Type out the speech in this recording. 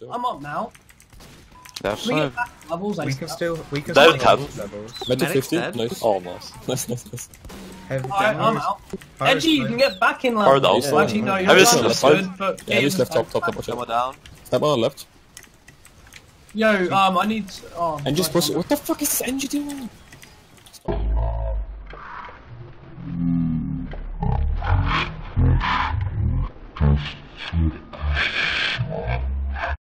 Yeah, I'm up now. That's we five. Levels, we can still we can still levels. levels. Metal fifty. Nice. Oh, Almost. nice. Nice. Nice. Nice. I'm out. Edgy, you can get back in line. Or. Yeah, Actually, no, you're left good, but yeah, just left top, top, top. Watch out. Down. Step on left. Yo, um, I need. Oh, and just push. What the fuck is this doing? Stop.